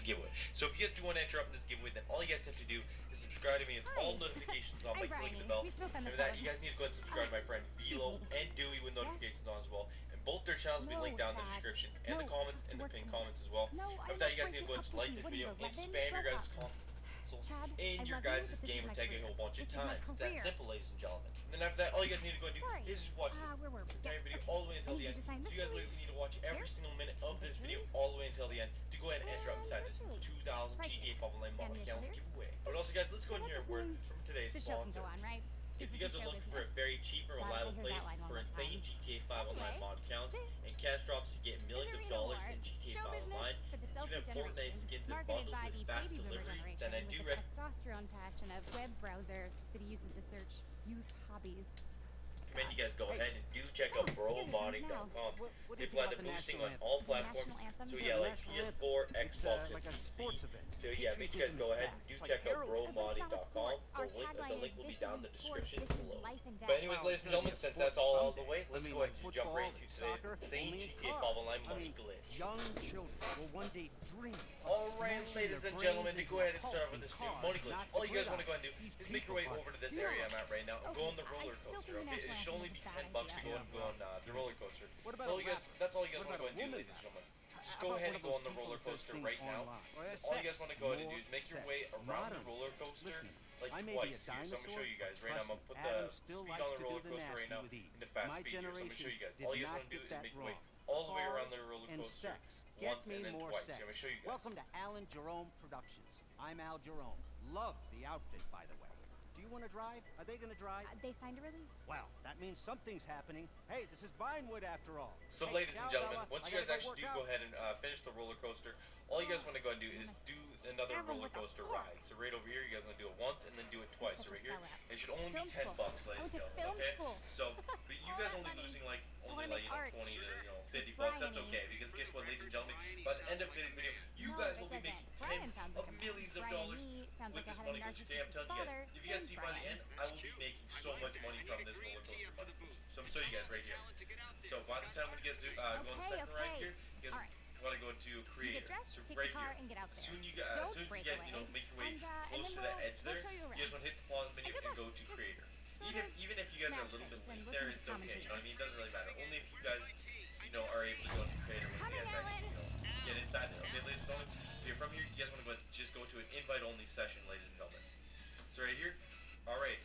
this giveaway. So if you guys do want to enter up in this giveaway, then all you guys have to do is subscribe to me and all notifications on by clicking the bell. We spoke on the Remember that you guys need to go ahead and subscribe to my friend Velo and Dewey with notifications on as well. And both their channels will be linked down in the description and the comments and the pinned comments as well. After that, you guys need to go and like this video and spam your 11? guys' console Chad, in I your guys' game and my a whole bunch of This times. It's that simple, ladies and gentlemen. And then after that, all you guys need to go and do Sorry. is just watch where this entire video okay. all the way until the end. you to sign So you guys release. need to watch every Here. single minute of this This video all the way until the end to go ahead and enter up And inside this this release. 2000 Right GTA. 5 Online Mod Ammunition Accounts giveaway. But also, guys, let's So go ahead and hear a word from today's sponsor. on, right? If you guys are looking for a very cheap I reliable place for insane. GTA 5 Online mod accounts and cash drops to get millions of dollars in GTA show 5 business Online, even Fortnite skins and bundles with fast delivery, testosterone patch and a web browser that he uses to search youth hobbies. Recommend you guys go ahead and do check out here it comes bromodding.com. What, what do They apply the boosting on all platforms. So Yeah, like PS4, Xbox, uh, like a PC. So yeah, make sure you guys go ahead and do check out heroin. But it's not a bromodding.com. The link, the link will be down in the description below. But anyways, ladies and gentlemen, since that's all out of the way, let's go ahead and jump right into today's insane GTA cars. 5 Online money glitch. Young children will one day dream Alright, ladies and gentlemen, to go ahead and start with this new money glitch, all you guys want to go ahead and do is make your way over to this area I'm at right now go on the roller coaster. Okay, should only be 10 bucks to go and go on uh, the roller coaster. What That's about all you guys. That's all you guys want to go about and do, a woman ladies and gentlemen. Just go ahead and go on the roller coaster right now. online? Well, that's All you guys want to go ahead and do is make your way around the roller coaster like I may twice be a here. So I'm gonna show you guys right now. I'm gonna put the speed on the roller coaster right now with ease. into fast speed here. So I'm gonna show you guys. All you guys want to do is get make your way all the way around the roller coaster. Get once me and then more twice. sex. I'm gonna show you guys. Welcome to Alan Jerome Productions. I'm Al Jerome. Love the outfit, by the way. Do you want to drive? Are they going to drive? Uh, they signed a release. Well, that means something's happening. Hey, this is Vinewood after all. So, Hey, ladies and gentlemen, fella. once I you guys actually do work go ahead and uh, finish the roller coaster, all you guys want to go and do is do another roller coaster ride. So right over here, you guys want to do it once and then do it twice. So right here, it should only Film be ten school. bucks, I ladies went and gentlemen. Okay. school. So, but you guys that only money. losing like only like you know art. twenty to you know It's fifty bucks. That's okay because guess what, ladies and gentlemen, by the end of the video, you No, guys will be making tens sounds of like a millions of dollars me sounds with like I this had a money glitch today. I'm narcissistic telling you guys, if you guys see by the end, I will be making so much money from this roller coaster money. So I'm gonna show you guys right here. So by the time when you guys do, uh, go on the second ride here, you guys Alright. Want to go to You creator. dressed, So right here. and get out there. Soon you guys, Don't as soon as you guys, you know, make your way And, uh, close to the we'll- edge we'll there, you you guys want to hit the pause menu And and go to creator. Even even if you guys are a little bit late there, it's okay. You know what I mean? It doesn't really matter. Only if you guys, you know, are able to go to creator once you guys actually, you know, get inside there. Okay, ladies and gentlemen, if you're from here, you guys want to go just go to an invite only session, ladies and gentlemen. So right here, all right.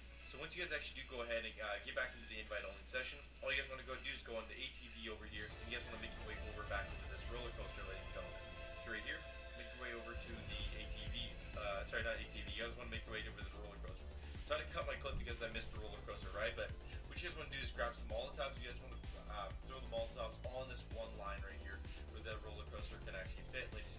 Once you guys actually do go ahead and uh, get back into the invite only session, all you guys want to go do is go on to ATV over here, and you guys want to make your way over back into this roller coaster, ladies and gentlemen. So right here, make your way over to the ATV. Uh, sorry, not ATV. You guys want to make your way over to the roller coaster. So I had to cut my clip because I missed the roller coaster ride, but what you guys want to do is grab some Molotovs. You guys want to uh, throw the Molotovs on this one line right here where the roller coaster can actually fit, ladies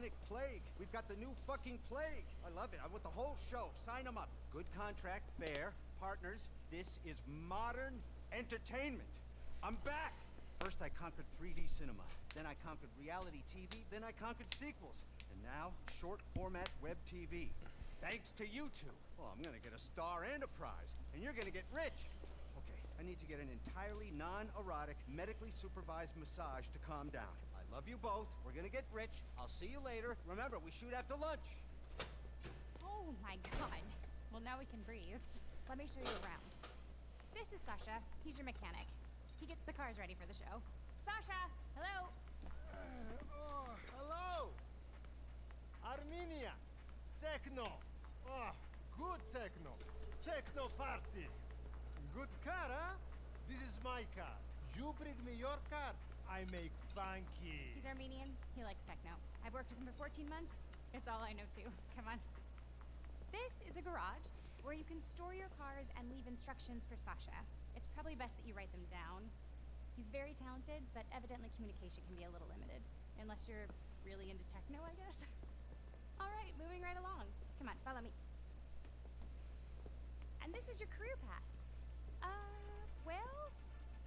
bubonic plague. We've got the new fucking plague. I love it. I want the whole show. Sign them up. Good contract, fair, partners. This is modern entertainment. I'm back. First I conquered 3D cinema. Then I conquered reality TV. Then I conquered sequels. And now, short format web TV. Thanks to you two. Well, I'm gonna get a star and a prize. And you're gonna get rich. Okay, I need to get an entirely non-erotic, medically supervised massage to calm down. I love you both. We're gonna get rich. I'll see you later. Remember, we shoot after lunch. Oh my god. Well, now we can breathe. Let me show you around. This is Sasha. He's your mechanic. He gets the cars ready for the show. Sasha! Hello! Uh, oh, hello! Armenia! Techno! Oh, good techno! Techno party! Good car, huh? This is my car. You bring me your car, I make funky. He's Armenian. He likes techno. I've worked with him for 14 months. It's all I know too. Come on. This is a garage where you can store your cars and leave instructions for Sasha. It's probably best that you write them down. He's very talented, but evidently communication can be a little limited. Unless you're really into techno, I guess. All right, moving right along. Come on, follow me. And this is your career path. Uh, well,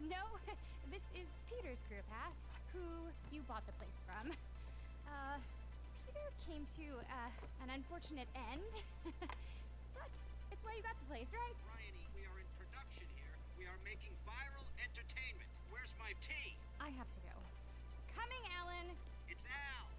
no, this is Peter's career path, who you bought the place from. Uh, Peter came to uh, an unfortunate end, but it's why you got the place, right? Bryony, we are in production here. We are making viral entertainment. Where's my tea? I have to go. Coming, Alan. It's Al.